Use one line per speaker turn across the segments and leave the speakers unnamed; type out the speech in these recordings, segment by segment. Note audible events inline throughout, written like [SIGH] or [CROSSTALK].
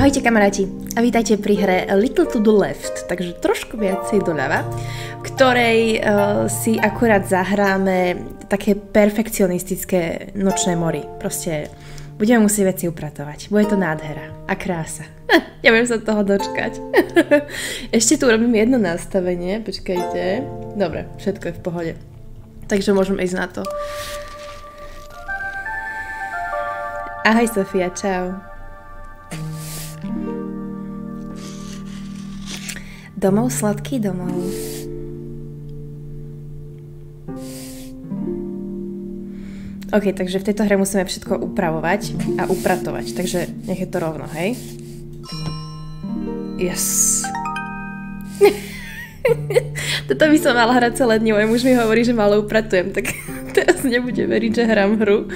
Ahojte kamaráti a vítajte pri hre Little to the Left, takže trošku viacej doľava, ktorej uh, si akurát zahráme také perfekcionistické nočné mori. Proste budeme musieť veci upratovať. Bude to nádhera a krása. [LAUGHS] Neviem sa toho dočkať. [LAUGHS] Ešte tu robím jedno nastavenie, počkajte. Dobre, všetko je v pohode. Takže môžem ísť na to. Ahoj Sofia, čau. Domov, sladký domov. OK, takže v tejto hre musíme všetko upravovať a upratovať, takže nech je to rovno, hej? Yes. [LAUGHS] Toto by som mala hrať celé dni, môj muž mi hovorí, že malo upratujem, tak [LAUGHS] teraz nebude veriť, že hrám hru,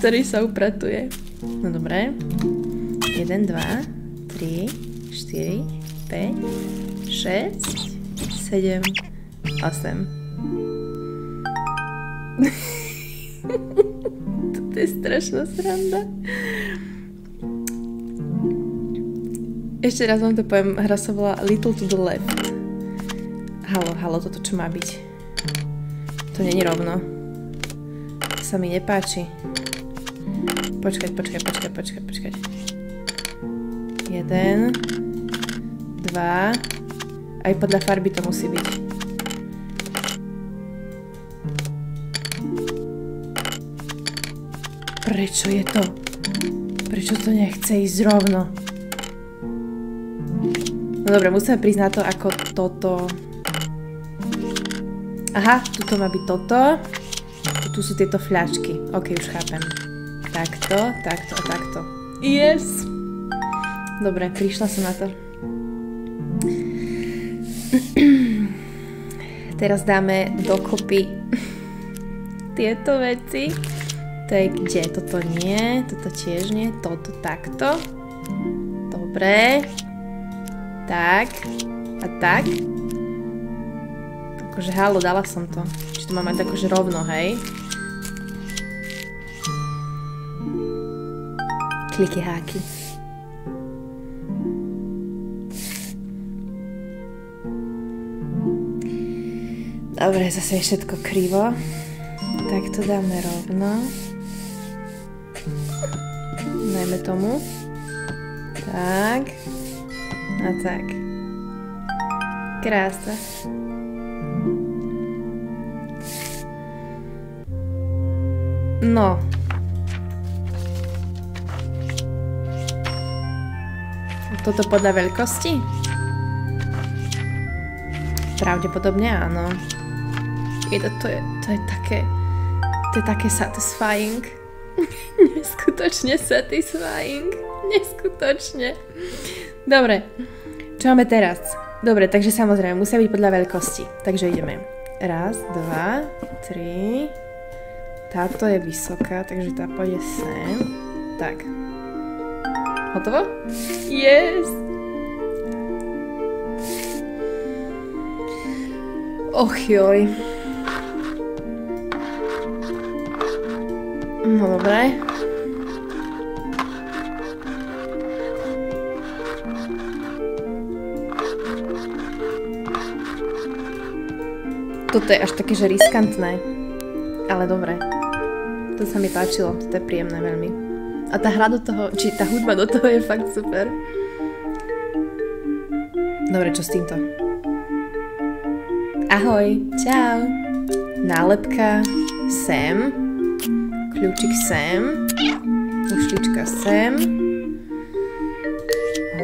ktorý sa upratuje. No dobré. 1, 2, 3, 4, 5, 6, 7, 8. to je strašná sranda. Ešte raz vám to poviem, hra sa volá Little to the Left. Halo, halo, toto čo má byť? To není rovno. To sa mi nepáči. Počkať, počkať, počkať, počkať, počkať. Jeden. Dva. Aj podľa farby to musí byť. Prečo je to? Prečo to nechce ísť rovno? No dobre, musíme prísť na to, ako toto... Aha, tuto má byť toto. Tu sú tieto fľačky. Ok, už chápem. Takto, takto a takto. Yes! Dobre, prišla som na to. Teraz dáme dokopy tieto veci. To je kde? Toto nie, toto tiež nie, toto takto. Dobre. Tak. A tak. Akože halo, dala som to. Či to mám mať akože rovno, hej? Kliky háky. Dobre, zase je všetko krivo. Tak to dáme rovno. Najmä tomu. Tak. A tak. Krása. No. Toto podľa veľkosti? Pravdepodobne áno. To, to, je, to je také, to je také satisfying. [LAUGHS] Neskutočne satisfying. Neskutočne. Dobre, čo máme teraz? Dobre, takže samozrejme, musia byť podľa veľkosti. Takže ideme. Raz, dva, tri. Táto je vysoká, takže tá pôjde sem. Tak. Hotovo? Yes! Och joj. No dobre. Toto je až také, že riskantné. Ale dobre. To sa mi páčilo, to je príjemné veľmi. A tá hra do toho, či tá hudba do toho je fakt super. Dobre, čo s týmto? Ahoj, čau. Nálepka sem kľúčik sem, mušlička sem,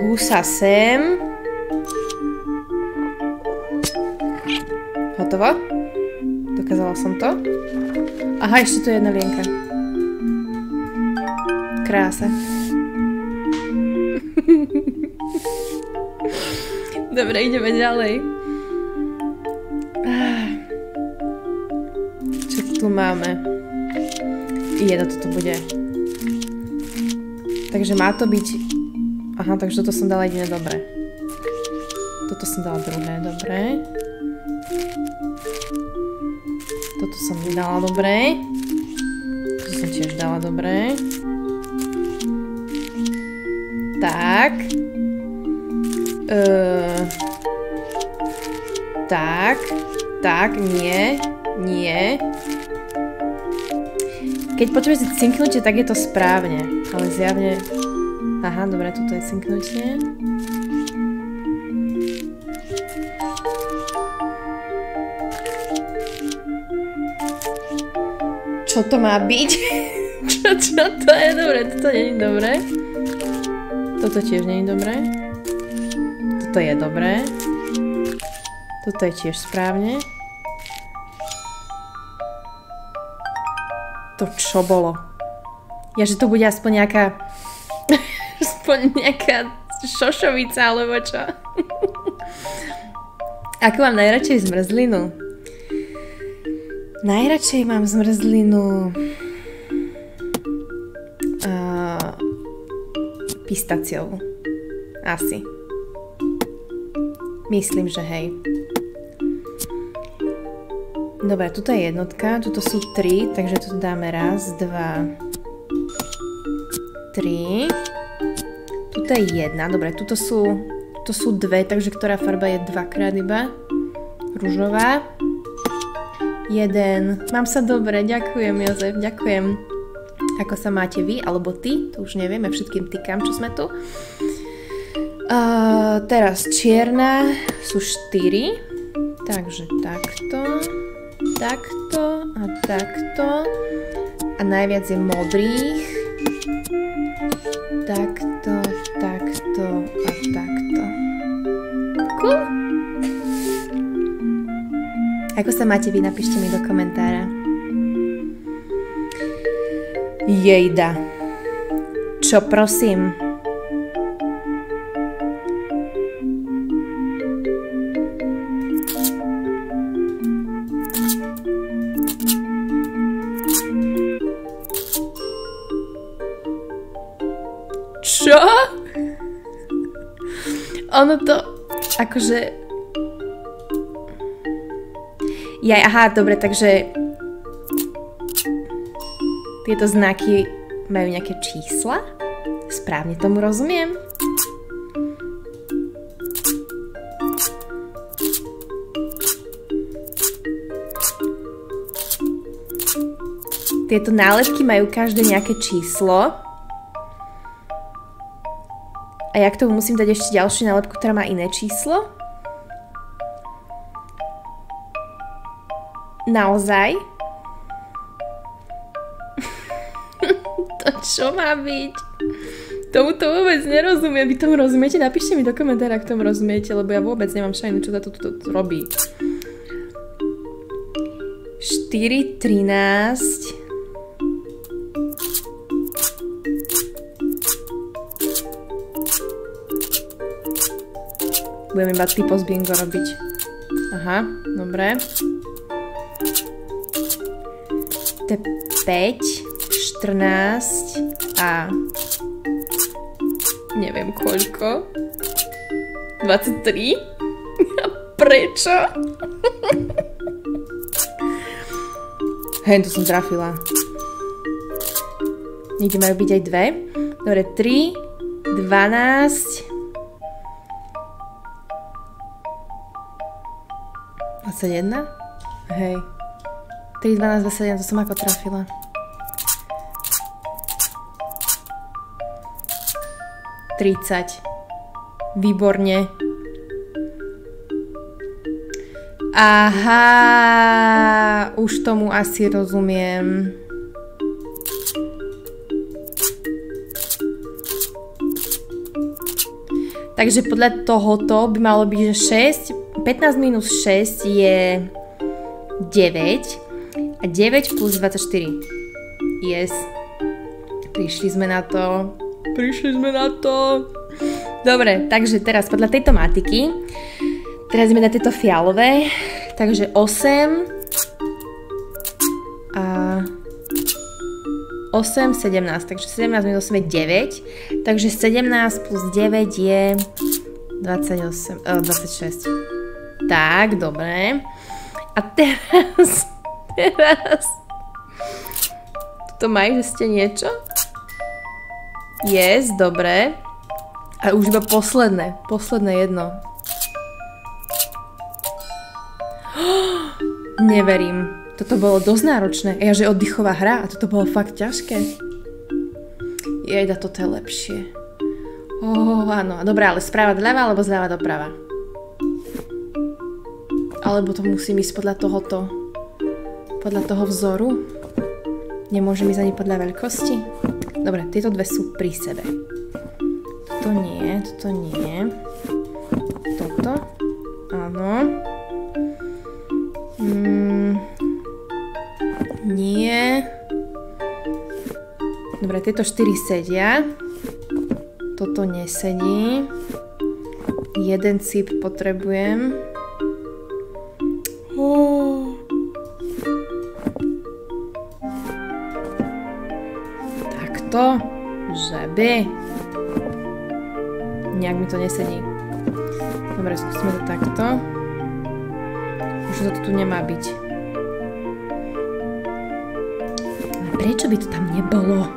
husa sem. Hotovo? Dokázala som to? Aha, ešte tu je jedna lienka. Krása. [LAUGHS] Dobre, ideme ďalej. Ah. Čo tu máme? Jedno toto bude. Takže má to byť... Aha, takže toto som dala jediné dobré. Toto som dala druhé, dobré. Toto som nedala dobré. Toto som tiež dala dobré. Tak. Uh, tak. Tak. Nie. Keď si cinknutie, tak je to správne. Ale zjavne... Aha, dobre, toto je cinknutie. Čo to má byť? [LAUGHS] čo, čo to je? Dobre, toto nie je dobré. Toto tiež nie je dobré. Toto je dobré. Toto je tiež správne. Čo bolo? Ja, že to bude aspoň nejaká... [LAUGHS] aspoň nejaká šošovica, alebo čo? [LAUGHS] Ako mám najradšej zmrzlinu? Najradšej mám zmrzlinu... Uh, pistaciovú. Asi. Myslím, že hej. Dobre, tuto je jednotka, tuto sú tri, takže tu dáme raz, dva, tri. Tuto je jedna, dobre, tuto sú, to sú dve, takže ktorá farba je dvakrát iba? Ružová. Jeden. Mám sa dobre, ďakujem Jozef, ďakujem. Ako sa máte vy, alebo ty, to už nevieme, všetkým tykám, čo sme tu. Uh, teraz čierna sú štyri, takže takto takto a takto. A najviac je modrých. Takto, takto a takto. Cool. Ako sa máte vy? Napíšte mi do komentára. Jejda. Čo prosím? Ono to, akože... Ja, aha, dobre, takže tieto znaky majú nejaké čísla? Správne tomu rozumiem? Tieto nálepky majú každé nejaké číslo. Ja k tomu musím dať ešte ďalšiu nálepku, ktorá má iné číslo. Naozaj? [LAUGHS] to čo má byť? Tomu to vôbec nerozumiem. Vy tomu rozumiete? Napíšte mi do komentára, ak tomu rozumiete, lebo ja vôbec nemám šajnu, čo to tu robí. 4, 13, Budeme iba typo z bingo robiť. Aha, dobre. To je 5, 14 a neviem koľko. 23? [LAUGHS] A prečo? [LAUGHS] Hej, to som trafila. Niekde majú byť aj dve. Dobre, 3, 12, 21? Hej. 3, 12, 27, to som ako trafila. Tridsať. Výborne. Aha, už tomu asi rozumiem. Takže podľa tohoto by malo byť, že 6 15 minus 6 je 9 a 9 plus 24. Yes. Prišli sme na to. Prišli sme na to. Dobre, takže teraz podľa tejto matiky teraz ideme na tieto fialové. Takže 8 a 8, 17. Takže 17 minus 8 je 9. Takže 17 plus 9 je 28, oh, 26. Tak, dobre. A teraz, [LAUGHS] teraz... To majú, že ste niečo? Yes, dobre. A už iba posledné, posledné jedno. [GASPS] Neverím. Toto bolo dosť náročné. Ja, že oddychová hra a toto bolo fakt ťažké. Jejda, toto je lepšie. Oh, áno, dobré, ale správa doľava alebo zľava doprava? Alebo to musím ísť podľa tohoto, podľa toho vzoru? Nemôžem ísť ani podľa veľkosti? Dobre, tieto dve sú pri sebe. Toto nie, toto nie. Toto? Áno. Mm, nie. Dobre, tieto štyri sedia. Toto nesedí. Jeden cip potrebujem. Oh. Takto. Žeby. Nejak mi to nesedí. Dobre, skúsime to takto. Možno to tu nemá byť. Prečo by to tam nebolo?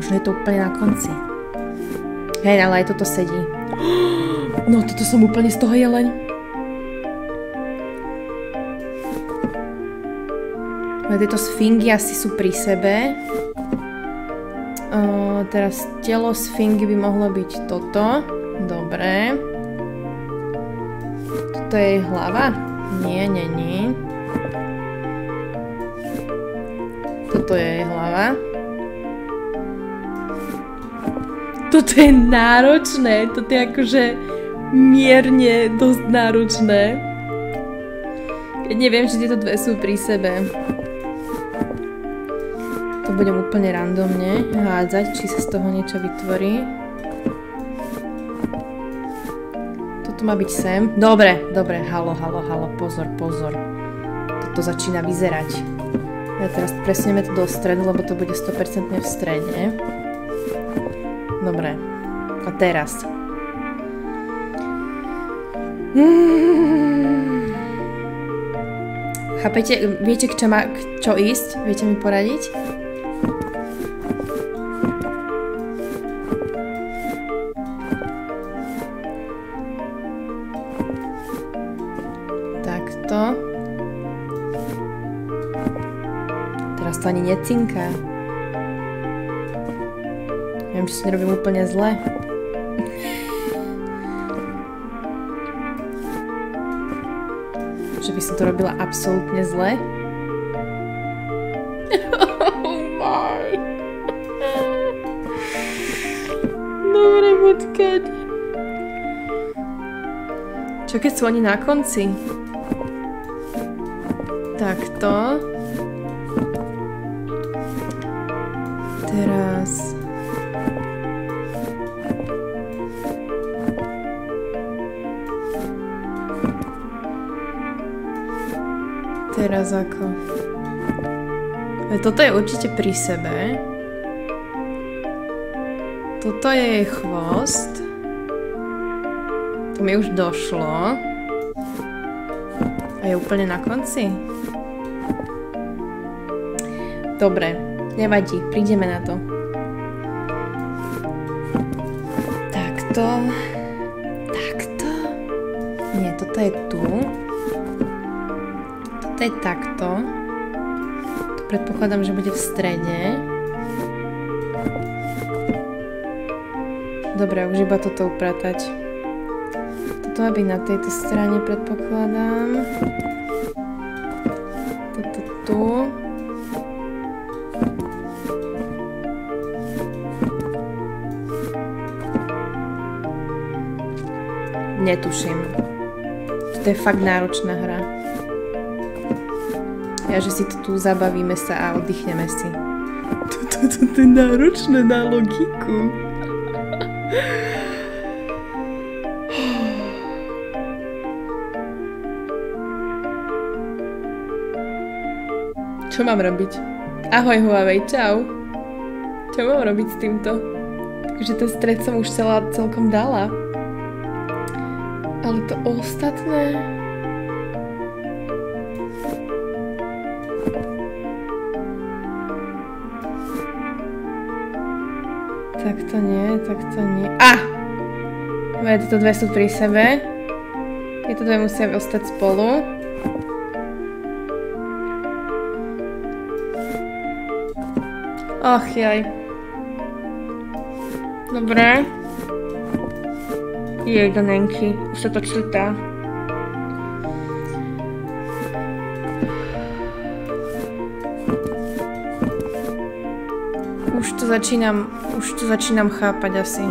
Možno je to úplne na konci. Hej, ale aj toto sedí. [GASPS] No, toto som úplne z toho jeleň. Tieto sfingy asi sú pri sebe. O, teraz telo sfingy by mohlo byť toto. Dobre. Toto je hlava? Nie, nie, nie. Toto je jej hlava. Toto je náročné. Toto je akože mierne dosť náročné. Keď neviem, či tieto dve sú pri sebe budem úplne randomne hádzať, či sa z toho niečo vytvorí. Toto má byť sem. Dobre, dobre, halo, halo, halo, pozor, pozor. Toto začína vyzerať. Ja teraz presneme to do stredu, lebo to bude 100% v strede. Dobre. A teraz. Hmm. Chápete? Viete, k čo, má, k čo ísť? Viete mi poradiť? To ani necinká. Neviem, či si nerobím úplne zle. že by som to robila absolútne zle. Oh. Dobre, počkať. Čo keď sú oni na konci? Takto. teraz. Teraz ako? Toto je určite pri sebe. Toto je jej chvost. To mi už došlo. A je úplne na konci dobre Nevadí, prídeme na to. Takto. Takto. Nie, toto je tu. Toto je takto. Tu predpokladám, že bude v strede. Dobre, už iba toto upratať. Toto má na tejto strane, predpokladám. To je fakt náročná hra. Ja, že si to tu zabavíme sa a oddychneme si. Toto je náročné na logiku. Čo mám robiť? Ahoj Huawei, čau. Čo mám robiť s týmto? Takže ten stred som už celá, celkom dala. Ale to ostatné... Tak to nie, tak to nie. A! Dobre, tieto dve sú pri sebe. Tieto dve musia ostať spolu. Ach jaj. Dobre. Jej, Danenky, už sa to člitá. Už to začínam, už to začínam chápať asi.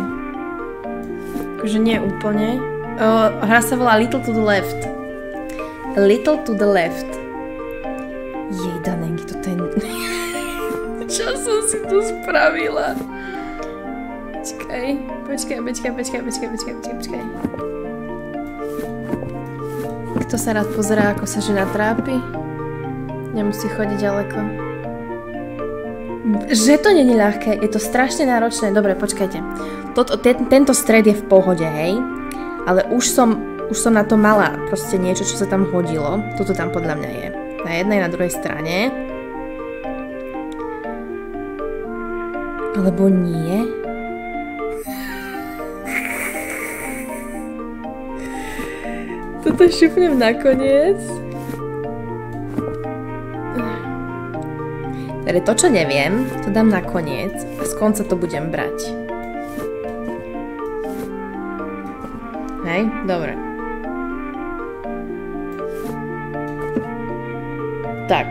Akože nie úplne. Uh, hra sa volá Little to the Left. Little to the Left. Jej, Danenky, to ten... [LAUGHS] Čo som si tu spravila? Počkaj, počkaj, počkaj, počkaj, počkaj, počkaj, počkaj. Kto sa rád pozerá, ako sa žena trápi? Nemusí chodiť ďaleko. Že to je ľahké, je to strašne náročné. Dobre, počkajte. Toto, ten, tento stred je v pohode, hej? Ale už som, už som na to mala proste niečo, čo sa tam hodilo. Toto tam podľa mňa je. Na jednej, na druhej strane. Alebo nie? Toto šupnem nakoniec. Teda to, čo neviem, to dám nakoniec a z konca to budem brať. Hej, dobre. Tak.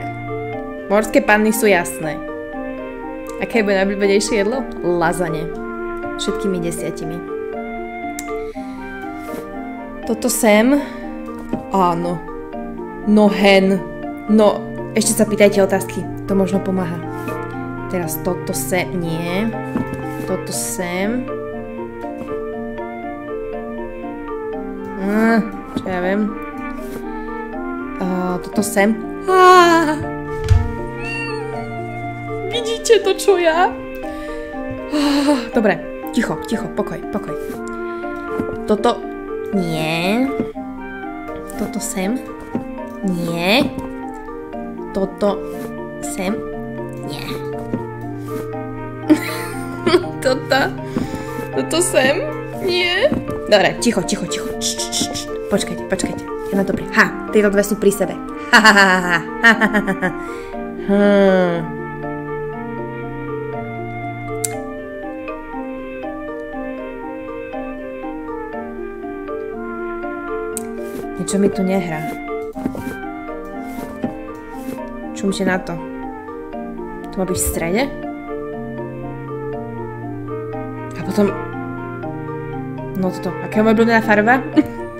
Morské panny sú jasné. Aké bude najblíbenejšie jedlo? Lazane. Všetkými desiatimi. Toto sem Áno. No hen. No, ešte sa pýtajte otázky. To možno pomáha. Teraz toto sem. Nie. Toto sem. Ah, čo ja viem. Uh, toto sem. Ah. Vidíte to, čo ja? Ah, dobre, ticho, ticho, pokoj, pokoj. Toto nie. Toto sem. Nie. Toto sem. Nie. [LAUGHS] Toto. Toto sem. Nie. Dobre, ticho, ticho, ticho. Č, č, č. Počkajte, počkajte. Ja na to pri... Ha, tieto dve sú pri sebe. Ha, ha, ha, ha, ha, ha, ha, ha. Hmm. Niečo mi tu nehrá. Čumte na to. To má byť v strede? A potom... No toto. Aká je moja obľúbená farba?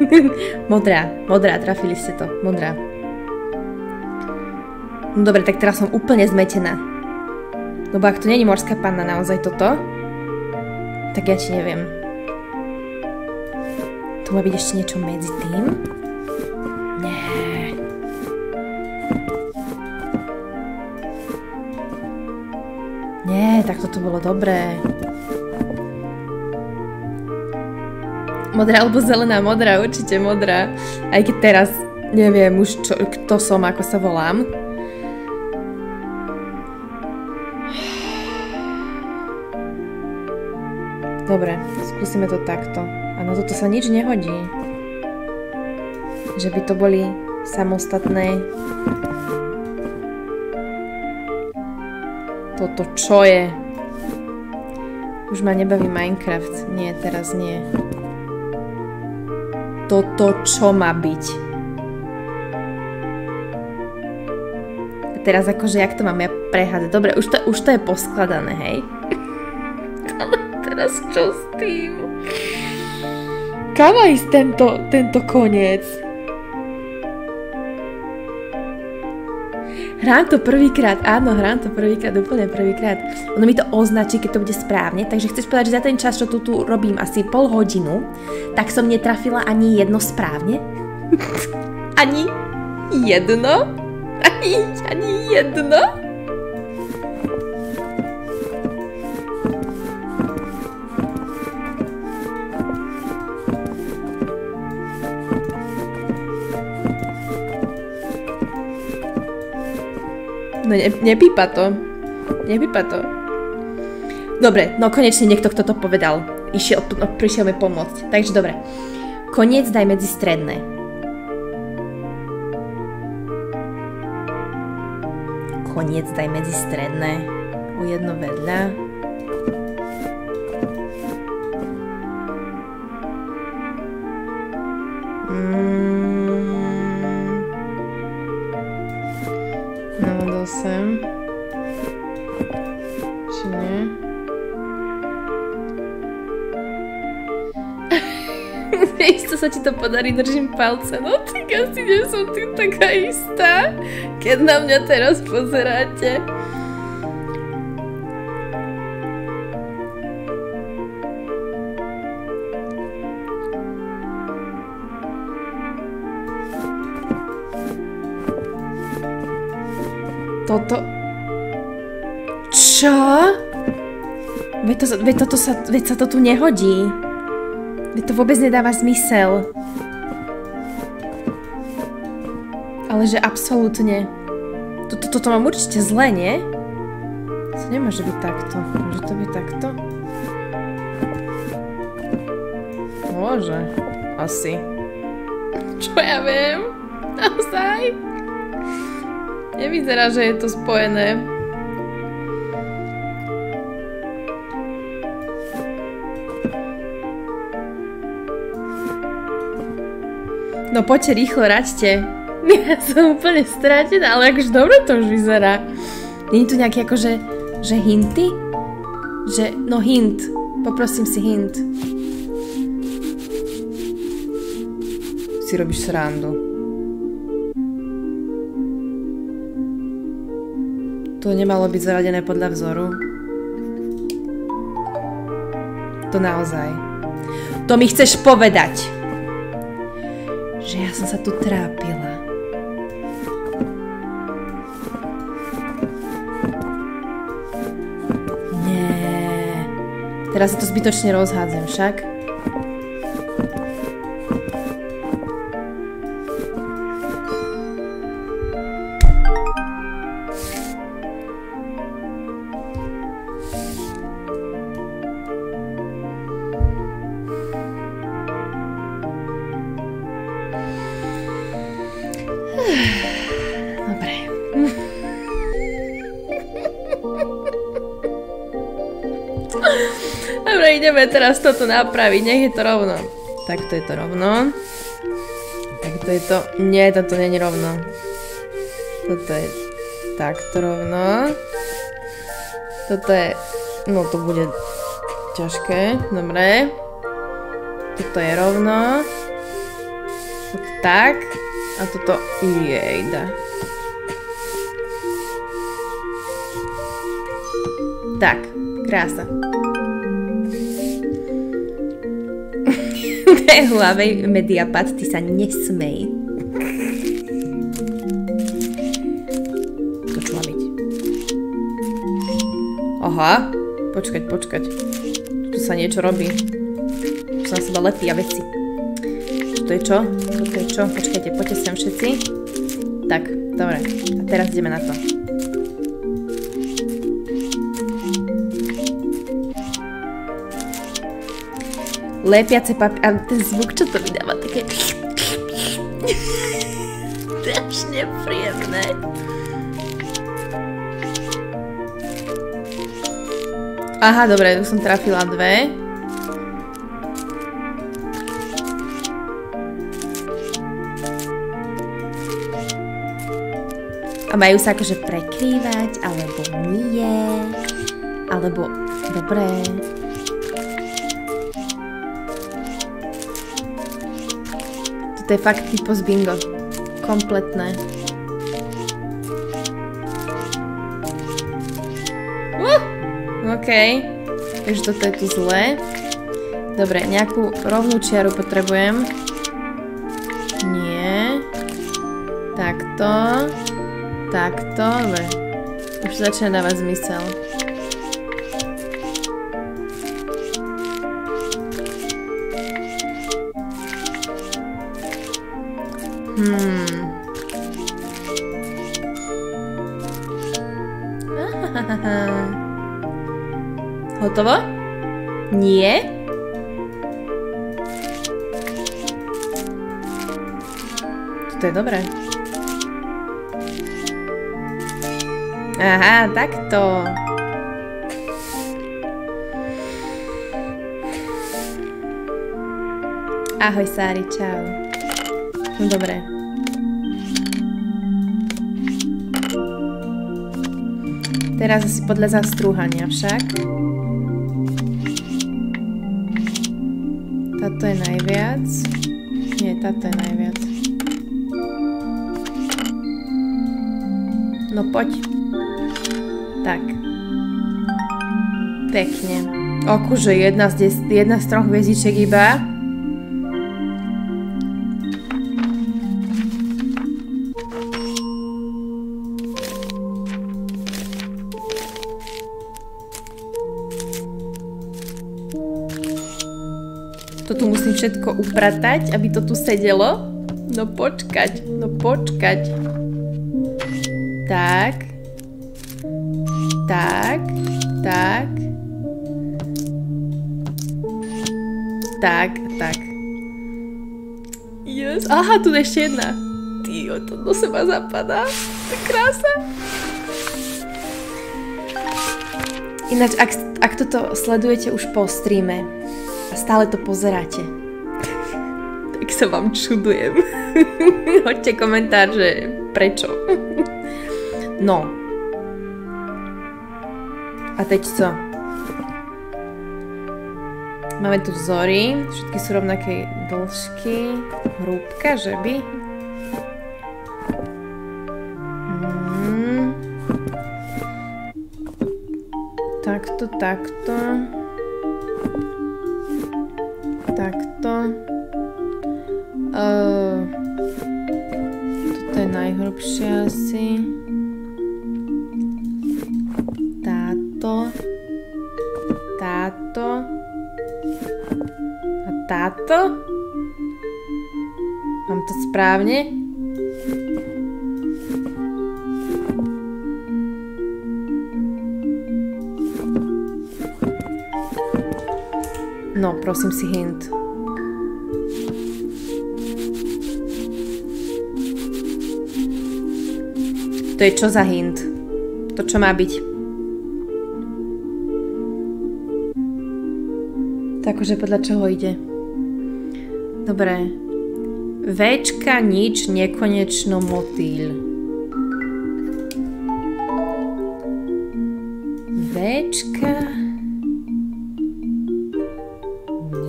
[LAUGHS] modrá. Modrá, trafili ste to. Modrá. No dobre, tak teraz som úplne zmetená. Lebo ak to není morská panna naozaj toto, tak ja ti neviem. To má byť ešte niečo medzi tým. Tak toto bolo dobré. Modrá alebo zelená? Modrá, určite modrá. Aj keď teraz neviem už, čo, kto som, ako sa volám. Dobre, skúsime to takto. A na toto sa nič nehodí. Že by to boli samostatné Toto čo je? Už ma nebaví Minecraft. Nie, teraz nie. Toto čo má byť? Teraz akože, jak to mám ja prehádať? Dobre, už to, už to je poskladané, hej? [LAUGHS] Ale teraz čo s tým? Kam ísť tento, tento koniec? Hrám to prvýkrát, áno, hrám to prvýkrát, úplne prvýkrát. Ono mi to označí, keď to bude správne, takže chceš povedať, že za ten čas, čo tu, tu robím asi pol hodinu, tak som netrafila ani jedno správne? ani jedno? Ani, ani jedno? No ne, nepípa to. Nepípa to. Dobre, no konečne niekto, kto to povedal. Išiel, no, prišiel mi pomôcť. Takže dobre. Koniec daj medzi stredné. Koniec daj medzi stredné. O jedno vedľa. [LAUGHS] Isto sa ti to podarí, držím palce. No tak asi nie som tým taká istá, keď na mňa teraz pozeráte. Toto... Čo? Veď, to, veď, toto sa, veď sa to tu nehodí. Veď to vôbec nedáva zmysel. Ale že absolútne. Toto, toto mám určite zle, nie? To nemôže byť takto. Môže to byť takto? Môže. Asi. Čo ja viem? Naozaj? Nevyzerá, že je to spojené. No poďte rýchlo, raďte. [LAUGHS] Ja som úplne stratená, ale akože dobre to už vyzerá. Není tu nejaký akože, že hinty? Že, no hint. Poprosím si hint. Si robíš srandu. To nemalo byť zaradené podľa vzoru. To naozaj. To mi chceš povedať, že ja som sa tu trápila. Nie. Teraz sa to zbytočne rozhádzem však. Teraz toto napraviť, nech je to rovno. Takto je to rovno. Takto je to... Nie, toto není rovno. Toto je takto rovno. Toto je... No to bude ťažké. Dobre. Toto je rovno. Toto tak. A toto... Jejda. Tak, krása. [LAUGHS] hlavej mediapad, ty sa nesmej. To čo má byť? Aha, počkať, počkať. Tu sa niečo robí. Tu sa na seba lepia veci. To je čo? Toto je čo? Počkajte, poďte sem všetci. Tak, dobre. A teraz ideme na to. Lepiace papier... A ten zvuk, čo to vydáva? Také... to je až nepríjemné. Aha, dobre, tu som trafila dve. A majú sa akože prekrývať, alebo nie. Alebo, dobre. To je fakt typos bingo. Kompletné. Uh, OK. Takže toto je tu zlé. Dobre, nejakú rovnú čiaru potrebujem. Nie. Takto. Takto. Dobre. Už začína dávať zmysel. Ahoj, Sári, čau. No dobre. Teraz asi podľa zastrúhania však. Táto je najviac. Nie, táto je najviac. No poď. Tak. Pekne. Okuže jedna z, des- jedna z troch hviezdičiek iba. Všetko upratať, aby to tu sedelo. No počkať, no počkať. Tak. Tak, tak. Tak, tak. Yes. Aha, tu ešte jedna. Tyjo, to do seba zapadá. To je krása. Ináč, ak, ak toto sledujete už po streame, a stále to pozeráte. Tak sa vám čudujem. [LAUGHS] Hoďte komentár, že prečo. [LAUGHS] no. A teď co? Máme tu vzory, všetky sú rovnaké dĺžky, hrúbka, že by? Hmm. Takto, takto takto. Táto. Táto. A táto. Mám to správne? No, prosím si hint. To je čo za hint? To čo má byť? Takže podľa čoho ide? Dobre. Včka, nič, nekonečno, motýl. Včka...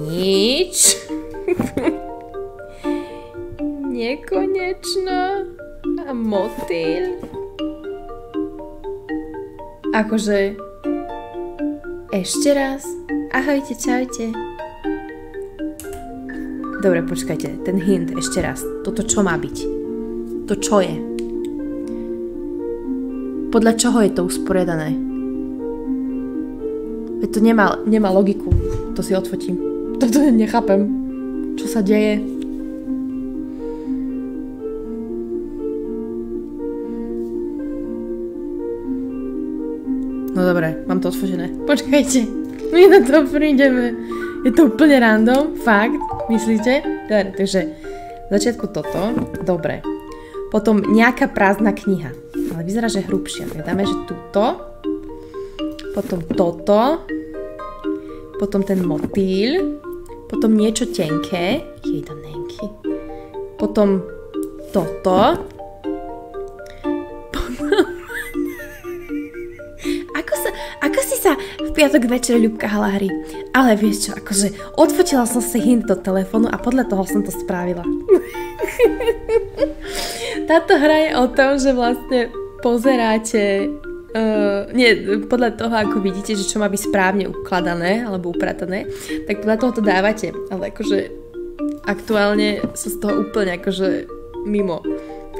nič. [LAUGHS] Nekonečno. A motýl. Akože... Ešte raz. Ahojte, čaute. Dobre, počkajte. Ten hint ešte raz. Toto čo má byť? To čo je? Podľa čoho je to usporiadané? Veď to nemá, nemá logiku. To si odfotím. [LAUGHS] Toto nechápem. Čo sa deje? No dobre, mám to odfožené. [LAUGHS] Počkajte, my na to prídeme. Je to úplne random, fakt, myslíte? Dobre, takže v začiatku toto, dobre. Potom nejaká prázdna kniha, ale vyzerá, že hrubšia. Tak dáme, že túto, potom toto, potom ten motýl, potom niečo tenké, jej potom toto, piatok večer Ľubka hala hry? Ale vieš čo, akože odfotila som si hint do telefónu a podľa toho som to spravila. [LAUGHS] Táto hra je o tom, že vlastne pozeráte Uh, nie, podľa toho, ako vidíte, že čo má byť správne ukladané alebo upratané, tak podľa toho to dávate. Ale akože aktuálne sa z toho úplne akože mimo.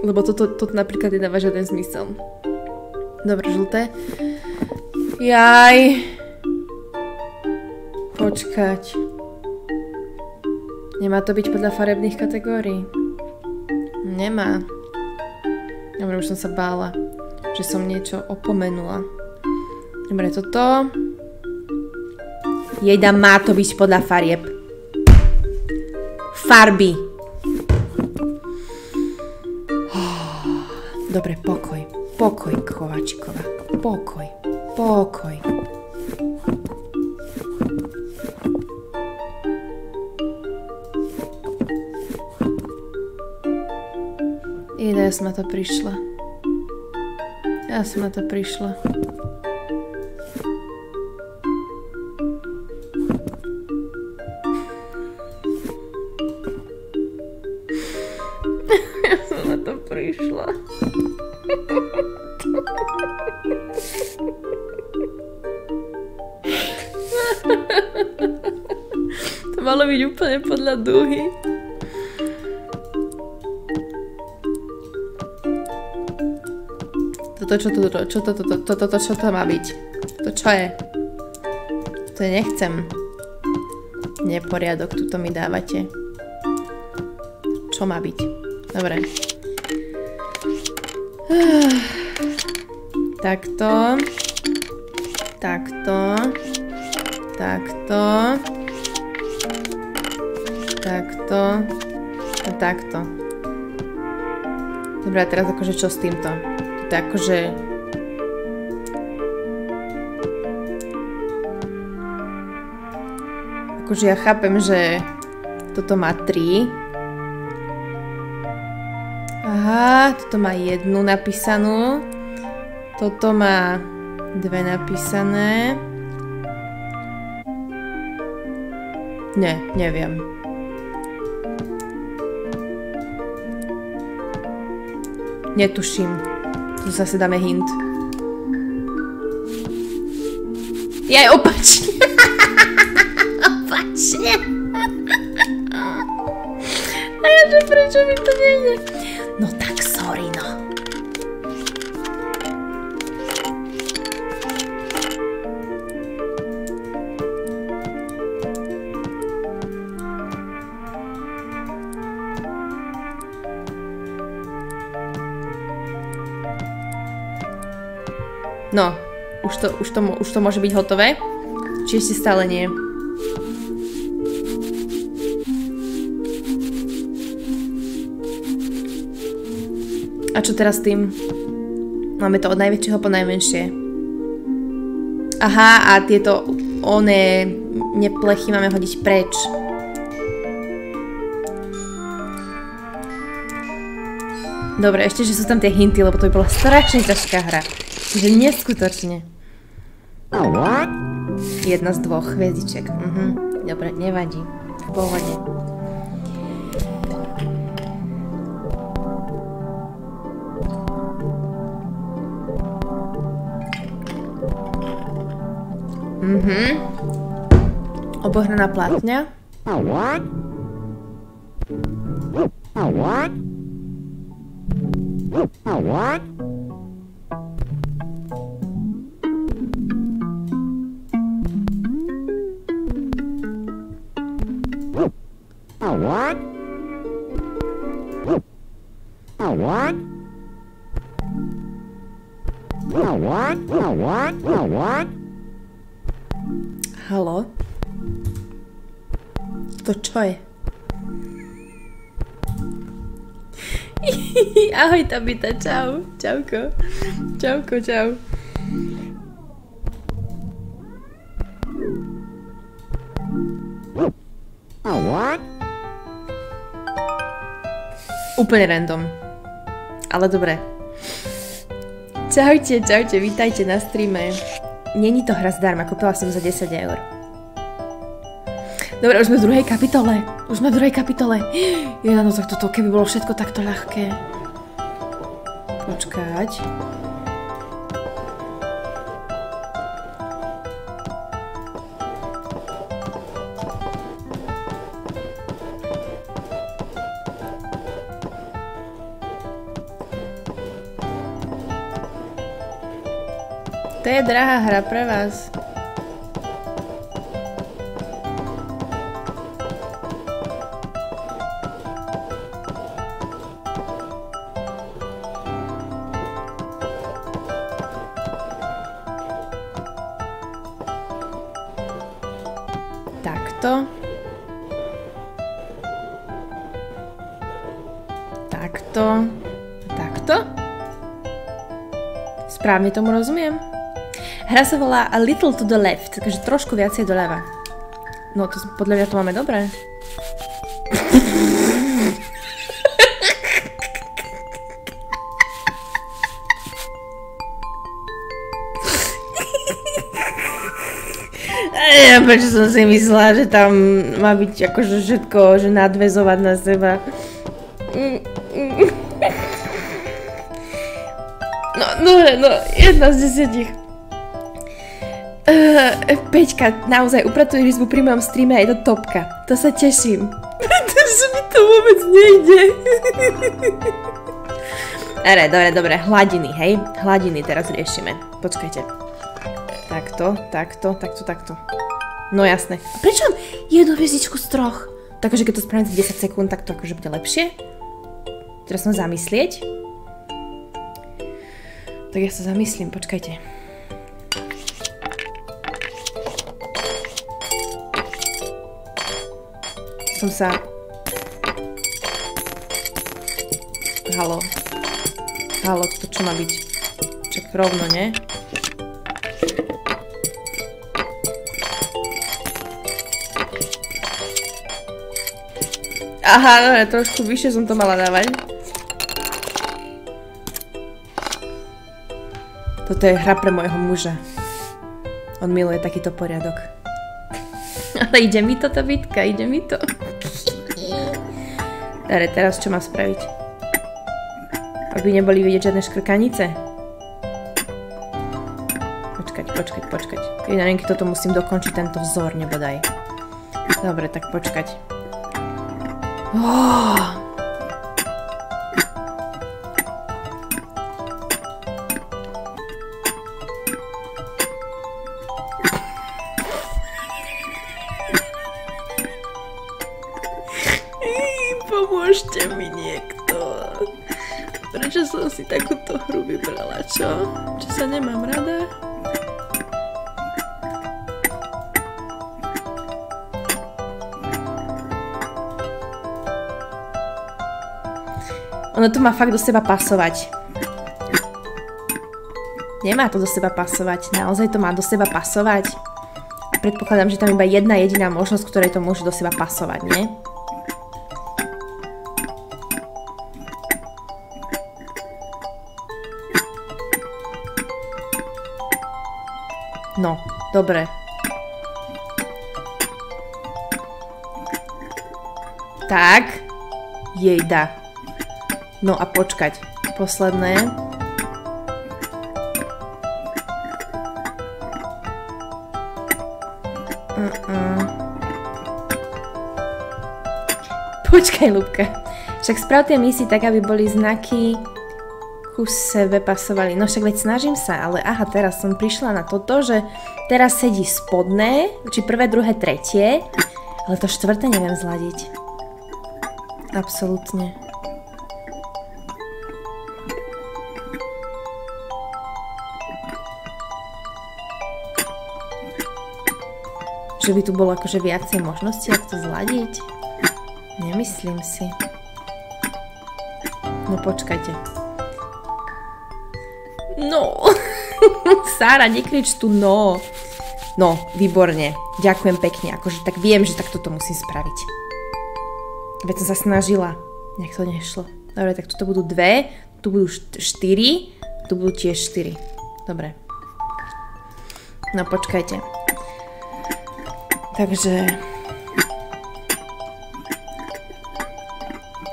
Lebo toto, toto napríklad nedáva žiaden zmysel. Dobre, žlté. Jaj. Počkať. Nemá to byť podľa farebných kategórií. Nemá. Dobre, už som sa bála že som niečo opomenula. Dobre, toto. Jejda, má to byť podľa farieb. Farby. [SIGHS] Dobre, pokoj. Pokoj, Kovačiková. Pokoj. Pokoj. Jeda, ja som na to prišla. Ja som na to prišla. [LAUGHS] to prišla. [LAUGHS] to malo podľa duhy. Toto, čo to, čo to, toto, toto, toto, čo to má byť? To čo je? To nechcem. Neporiadok, tuto mi dávate. Čo má byť? Dobre. [SIGHS] Takto. Takto. Takto. Takto. A takto. Dobre, a teraz akože čo s týmto? Je akože... Ja chápem, že toto má 3. Aha, toto má jednu napísanú. Toto má dve napísané. Nie, neviem. Netuším. Tu zase dáme hint. Je opačne. opačne. A ja, že prečo mi to nejde? No to, už, to, už to môže byť hotové? Či ešte stále nie? A čo teraz tým? Máme to od najväčšieho po najmenšie. Aha, a tieto oné neplechy máme hodiť preč. Dobre, ešte, že sú tam tie hinty, lebo to by bola strašne ťažká hra. Že neskutočne. Jedna z dvoch hviezdiček. Mhm. Dobre, nevadí. V pohode. Mhm. Obohraná platňa. Halo? To čo je? [LAUGHS] Ahoj Tabita, čau. Čauko. Čauko, čau. Úplne random. Ale dobre. Čaute, čaute, vítajte na streame. Není to hra zdarma, kúpila som za 10 eur. Dobre, už sme v druhej kapitole. Už sme v druhej kapitole. [GASPS] Jedna, no tak toto, keby bolo všetko takto ľahké. Počkať. To je drahá hra pre vás. takto. Takto. Takto. Správne tomu rozumiem. Hra sa volá A Little to the Left, takže trošku viacej doľava. No, to, podľa mňa to máme dobré. Ja prečo som si myslela, že tam má byť akože všetko, že nadvezovať na seba. No, no, no, jedna z desiatich. Uh, Peťka, naozaj upratuješ izbu pri mojom streame a je to topka. To sa teším. Pretože mi to vôbec nejde. Dobre, dobre, dobre, hladiny, hej? Hladiny teraz riešime. Počkajte. Takto, takto, takto, takto. No jasné. A prečo mám jednu hviezdičku z troch? Takže keď to spravím za 10 sekúnd, tak to akože bude lepšie. Teraz som zamyslieť. Tak ja sa zamyslím, počkajte. Som sa... Halo. Halo, to čo má byť? Čak rovno, nie? Aha, dobre, trošku vyššie som to mala dávať. Toto je hra pre môjho muža. On miluje takýto poriadok. [LAUGHS] Ale ide mi toto bitka, ide mi to. Dobre, teraz čo mám spraviť? Aby neboli vidieť žiadne škrkanice. Počkať, počkať, počkať. Ja neviem, toto musím dokončiť, tento vzor, nebodaj. Dobre, tak počkať. Oh. Má fakt do seba pasovať. Nemá to do seba pasovať. Naozaj to má do seba pasovať. Predpokladám, že tam iba jedna jediná možnosť, ktorej to môže do seba pasovať, nie? No, dobre. Tak. Jejda. No a počkať. Posledné. Uh -uh. Počkaj, Lubka. Však sprav tie misy tak, aby boli znaky ku sebe pasovali. No však veď snažím sa, ale aha, teraz som prišla na toto, že teraz sedí spodné, či prvé, druhé, tretie, ale to štvrté neviem zladiť. Absolútne. Že by tu bolo akože viacej možností, ako to zladiť? Nemyslím si. No počkajte. No. [LAUGHS] Sára, nekrič tu no. No, výborne. Ďakujem pekne. Akože tak viem, že tak toto musím spraviť. Veď som sa snažila. Nech to nešlo. Dobre, tak tu budú dve, tu budú štyri, tu budú tiež štyri. Dobre. No počkajte. Takže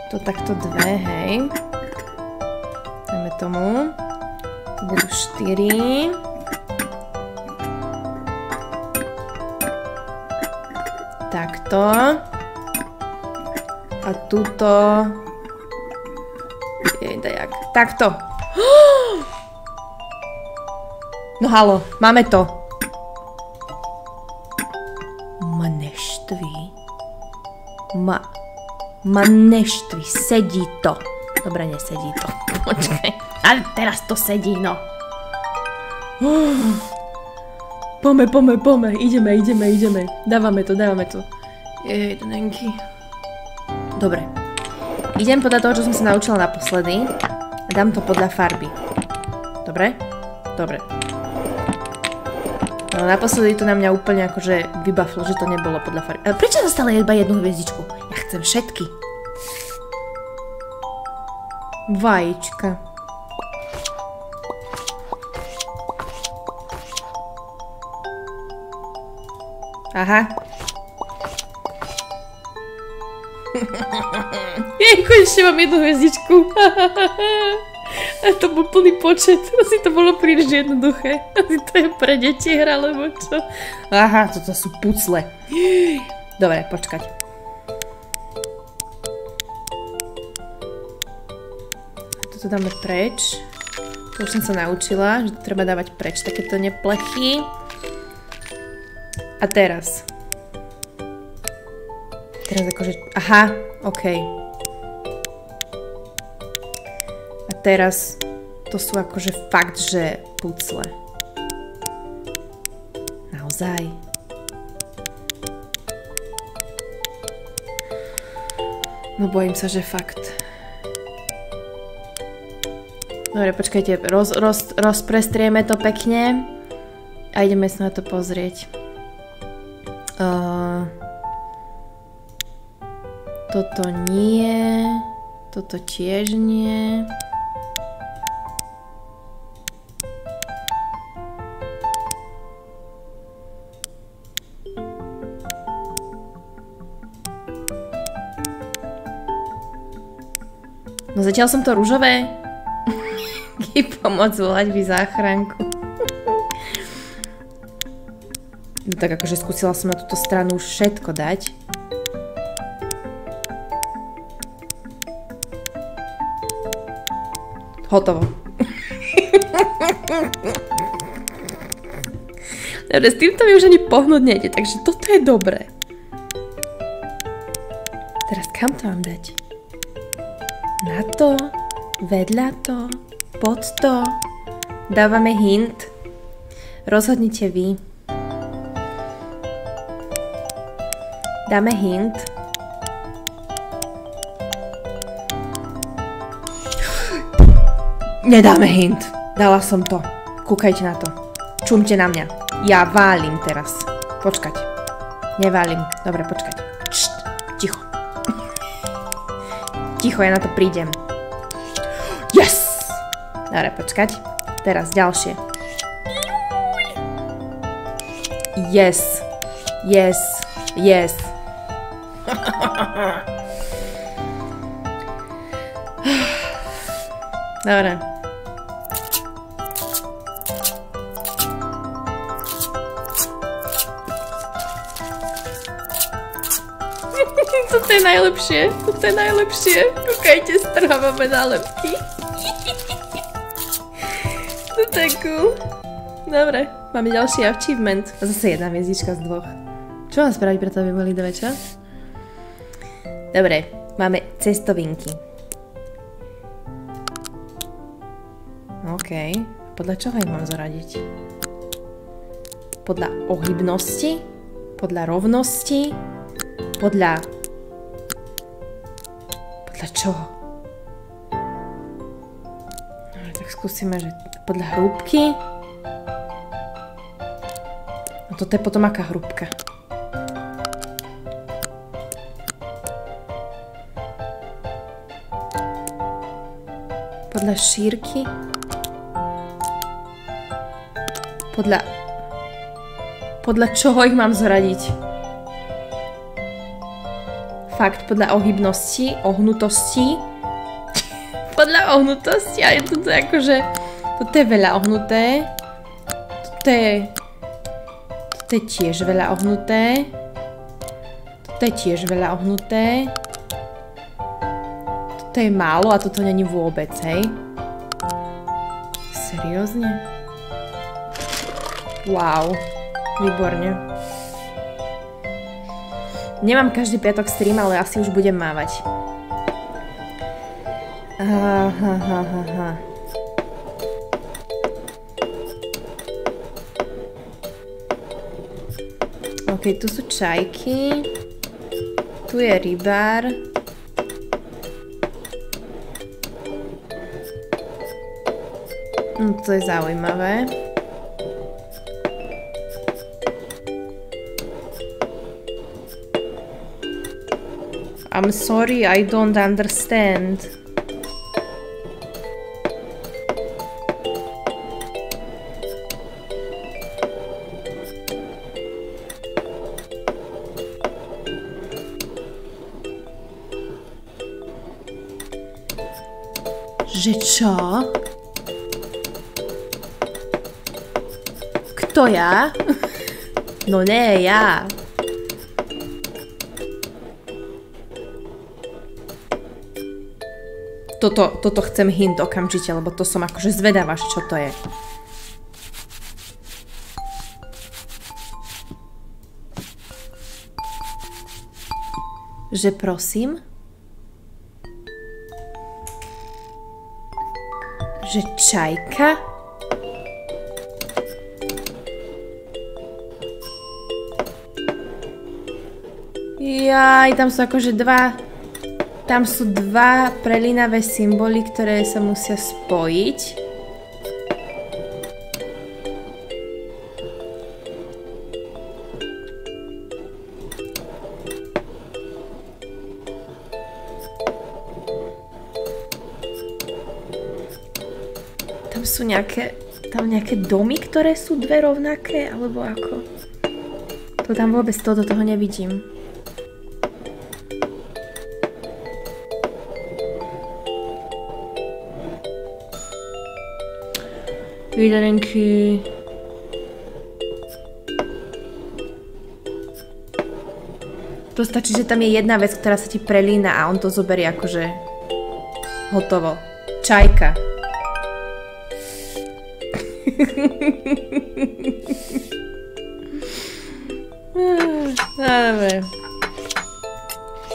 to takto dve, hej. Dáme tomu. To budú štyri. Takto. A tuto... Jejda jak. Takto. [GASPS] No halo, máme to. Ma neštvi, sedí to. Dobre, nesedí to. [LAUGHS] Počkaj. Ale teraz to sedí, no. [GASPS] Pome, pome, pome. Ideme, ideme, ideme. Dávame to, dávame to. Jej, denky. Dobre. Idem podľa toho, čo som sa naučila naposledy a dám to podľa farby. Dobre? Dobre. No naposledy to na mňa úplne akože vybaflo, že to nebolo podľa farby. A prečo sa stále iba jednu hviezdičku? Chcem všetky. Vajíčka. Aha. [LAUGHS] Jej, konečne mám jednu hviezdičku. [LAUGHS] A to bol plný počet. Asi to bolo príliš jednoduché. Asi to je pre deti hra, lebo čo? Aha, toto sú pucle. Dobre, počkať. Toto dáme preč. To už som sa naučila, že to treba dávať preč takéto neplechy. A teraz. Teraz akože... Aha, okej. Okay. teraz to sú akože fakt, že pucle. Naozaj. No bojím sa, že fakt. Dobre, počkajte, roz, roz, rozprestrieme to pekne a ideme sa na to pozrieť. Uh, toto nie, toto tiež nie. No zatiaľ som to rúžové. Ký pomoc volať vy záchranku. no tak akože skúsila som na túto stranu všetko dať. Hotovo. [LAUGHS] Dobre, s týmto mi už ani pohnúť nejde, takže toto je dobré. Teraz kam to mám dať? na to, vedľa to, pod to. Dávame hint. Rozhodnite vy. Dáme hint. Nedáme hint. Dala som to. Kúkajte na to. Čumte na mňa. Ja válim teraz. Počkať. Neválim. Dobre, počkať. Št, ticho. Ticho, ja na to prídem. Dobre, počkať. Teraz ďalšie. Yes. Yes. Yes. [SIGHS] Dobre. [LAUGHS] Toto je najlepšie. Toto je najlepšie. Kúkajte, strhávame nálepky. Toto je cool. Dobre, máme ďalší achievement. A zase jedna hviezdička z dvoch. Čo mám spraviť preto, aby boli dve, čo? Dobre, máme cestovinky. OK. Podľa čoho ich mám zoradiť? Podľa ohybnosti? Podľa rovnosti? Podľa podľa čoho? No, tak skúsime, že podľa hrúbky. No toto je potom aká hrúbka? Podľa šírky? Podľa... Podľa čoho ich mám zradiť? fakt podľa ohybnosti, ohnutosti. [LAUGHS] podľa ohnutosti, je akože... Toto je veľa ohnuté. Toto je... Toto je tiež veľa ohnuté. Toto je tiež veľa ohnuté. Toto je málo a toto není vôbec, hej? Seriózne? Wow. Výborne. Nemám každý piatok stream, ale asi už budem mávať. Aha, aha, aha. OK, tu sú čajky. Tu je rybár. No, to je zaujímavé. I'm sorry, I don't understand. Že čo? Kto ja? [LAUGHS] No nie, ja. Toto, toto chcem hint okamžite, lebo to som akože zvedáva, čo to je. Že prosím? Že čajka? Jaj, tam sú akože dva tam sú dva prelínavé symboly, ktoré sa musia spojiť. Nejaké, tam nejaké domy, ktoré sú dve rovnaké, alebo ako? To tam vôbec to do toho nevidím. Výdarenky. To stačí, že tam je jedna vec, ktorá sa ti prelína a on to zoberie akože hotovo. Čajka. [LAUGHS] Dobre.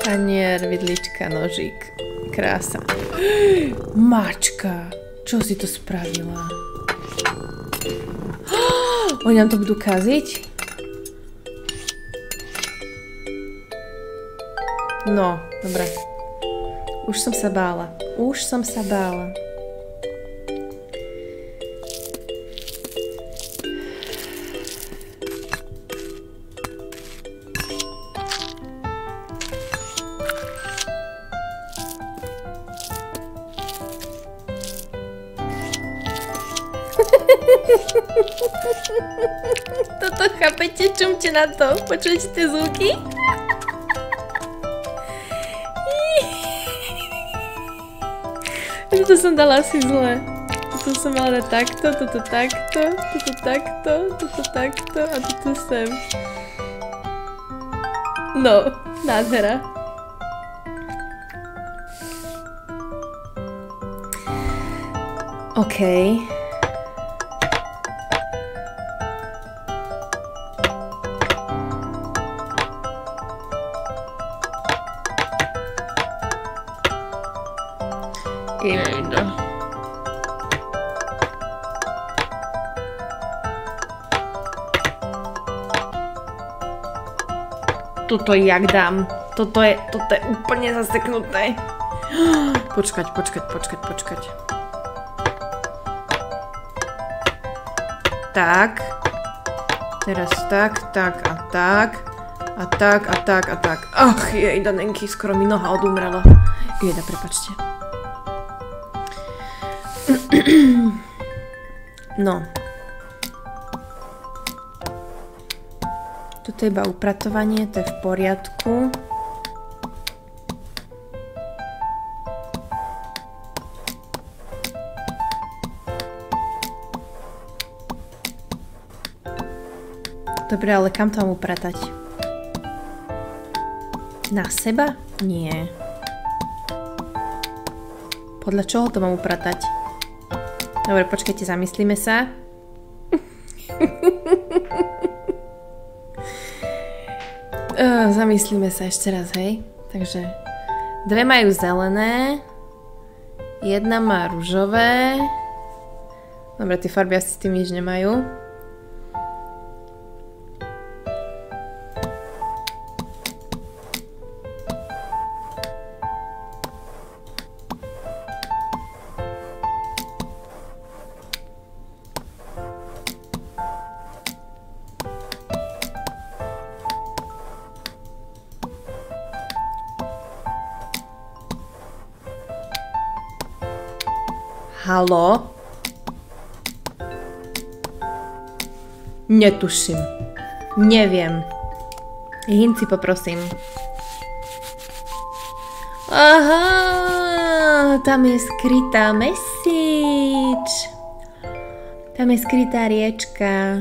Tanier, vidlička, nožík. Krása. [GASPS] Mačka. Čo si to spravila? [GASPS] Oni nám to budú kaziť? No, dobre. Už som sa bála. Už som sa bála. Čumte na to. Počujete tie zvuky? Toto som dala asi zle. Toto som mala dať takto, toto takto, toto takto, toto takto a toto sem. No, nádhera. OK. Toto jak dám? Toto je, toto je úplne zaseknuté. [GASPS] Počkať, počkať, počkať, počkať. Tak. Teraz tak, tak a tak. A tak, a tak, a tak. Ach, jej, danenky, skoro mi noha odumrela. Jeda, prepačte. [CLEARS THROAT] No. Toto je iba upratovanie, to je v poriadku. Dobre, ale kam to mám upratať? Na seba? Nie. Podľa čoho to mám upratať? Dobre, počkajte, zamyslíme sa. [LAUGHS] uh, zamyslíme sa ešte raz, hej. Takže dve majú zelené, jedna má rúžové. Dobre, tie farby asi s tým nič nemajú. Halo? Netuším. Neviem. Hinci poprosím. Aha, tam je skrytá message. Tam je skrytá riečka.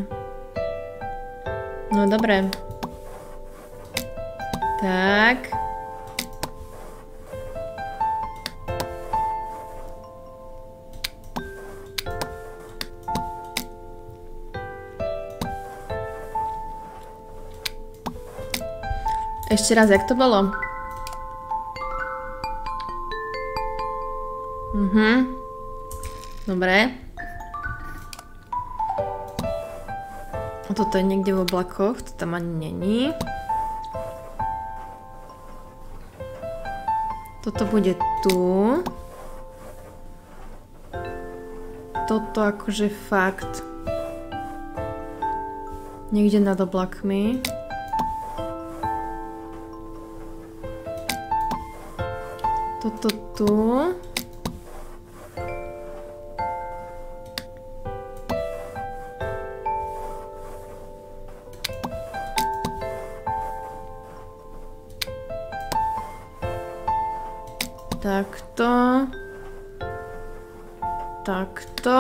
No dobre. Tak. Ešte raz, jak to bolo? Mhm. Dobre. Toto je niekde v oblakoch, to tam ani není. Toto bude tu. Toto akože fakt. Niekde nad oblakmi. Toto tu. Takto. Takto.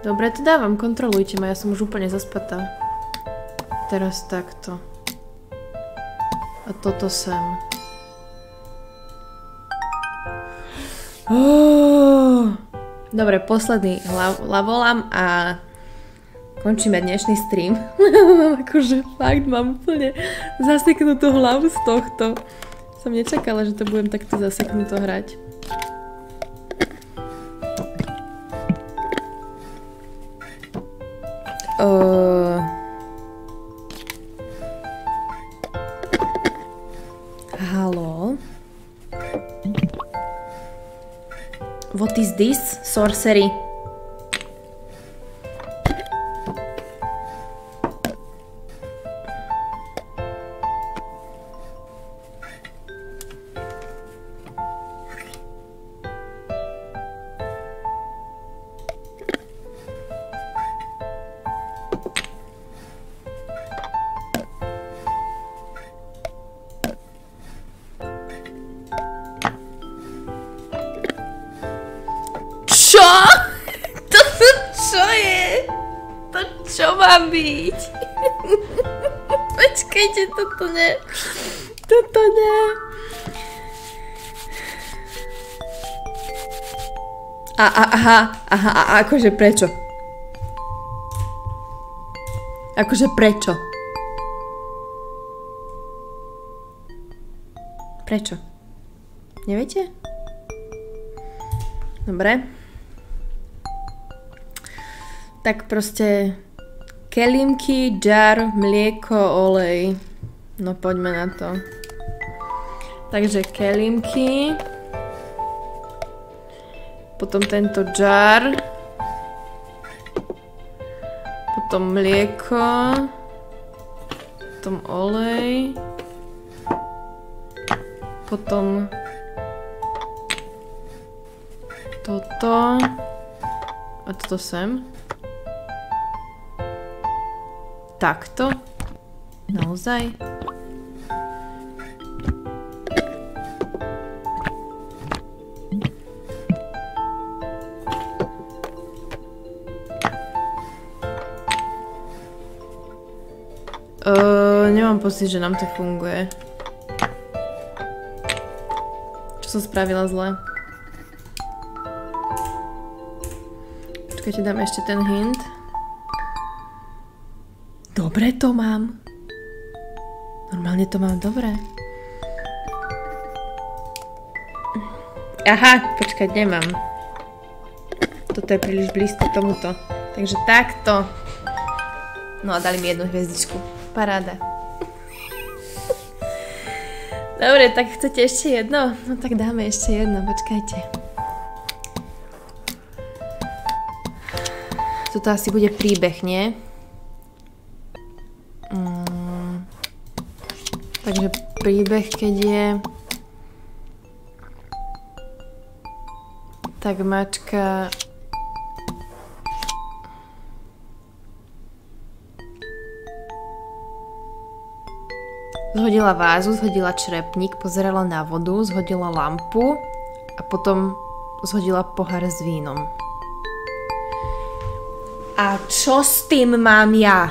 Dobre, to dávam, kontrolujte ma, ja som už úplne zaspatá. Teraz takto. A toto sem. [GASPS] Dobre, posledný lavolám a končíme dnešný stream. [LAUGHS] akože fakt mám úplne zaseknutú hlavu z tohto. Som nečakala, že to budem takto zaseknuto hrať. What is this? [LAUGHS] Sorcery. toto ne. Toto ne. A, a, aha, aha, a akože prečo? Akože prečo? Prečo? Neviete? Dobre. Tak proste kelimky, jar, mlieko, olej. No poďme na to. Takže kelimky. Potom tento jar. Potom mlieko. Potom olej. Potom toto. A toto sem. Takto. Naozaj. Uh, nemám pocit, že nám to funguje. Čo som spravila zle? Počkajte, dám ešte ten hint. Dobre to mám. Normálne to mám dobre. Aha, počkať, nemám. Toto je príliš blízko tomuto. Takže takto. No a dali mi jednu hviezdičku. Paráda. Dobre, tak chcete ešte jedno? No tak dáme ešte jedno, počkajte. Toto asi bude príbeh, nie? Príbeh, keď je... Tak mačka... Zhodila vázu, zhodila črepník, pozerala na vodu, zhodila lampu a potom zhodila pohár s vínom. A čo s tým mám ja?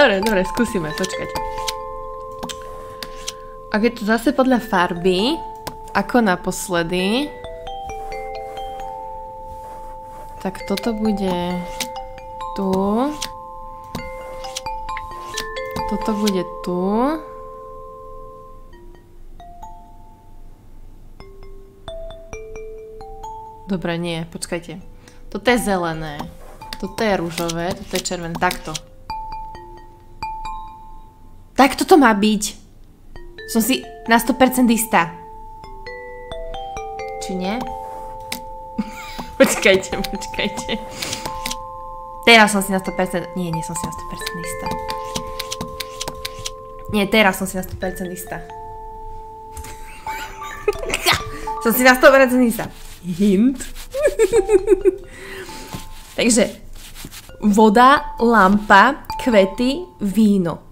Dobre, dobre, skúsime, počkať. Ak je to zase podľa farby, ako naposledy, tak toto bude tu. Toto bude tu. Dobre, nie, počkajte. Toto je zelené. Toto je rúžové, toto je červené. Takto. Takto to má byť. Som si na 100% istá. Či nie? [LAUGHS] počkajte, počkajte. Teraz som si na 100%... Nie, nie som si na 100% istá. Nie, teraz som si na 100% istá. [LAUGHS] som si na 100% istá. Hint. [LAUGHS] Takže voda, lampa, kvety, víno.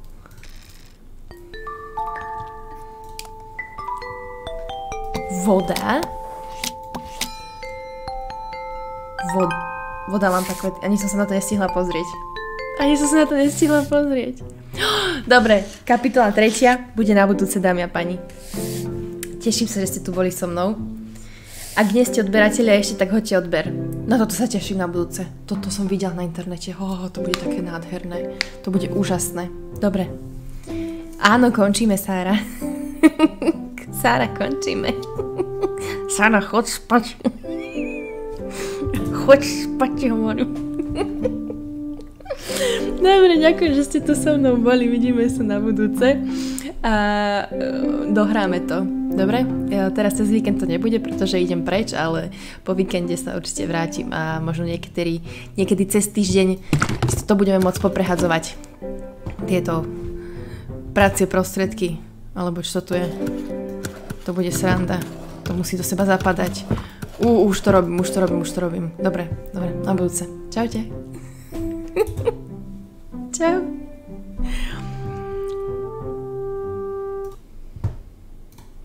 Voda. Vod, voda, lampa, kvety. Ani som sa na to nestihla pozrieť. Ani som sa na to nestihla pozrieť. [GASPS] Dobre, kapitola tretia bude na budúce, dámy a pani. Teším sa, že ste tu boli so mnou. Ak nie ste odberatelia ešte, tak hoďte odber. Na toto sa teším na budúce. Toto som videl na internete. Oh, to bude také nádherné. To bude úžasné. Dobre. Áno, končíme, Sára. [LAUGHS] Sára, končíme. Sára, chod spať. Chod spať, hovorím. Dobre, ďakujem, že ste tu so mnou boli. Vidíme sa na budúce. A e, dohráme to. Dobre, ja teraz cez víkend to nebude, pretože idem preč, ale po víkende sa určite vrátim a možno niekedy, niekedy cez týždeň to budeme môcť poprehadzovať. Tieto prácie prostriedky, alebo čo to je. To bude sranda. To musí do seba zapadať. U, už to robím, už to robím, už to robím. Dobre, dobre, na budúce. Čaute. [LAUGHS] Čau.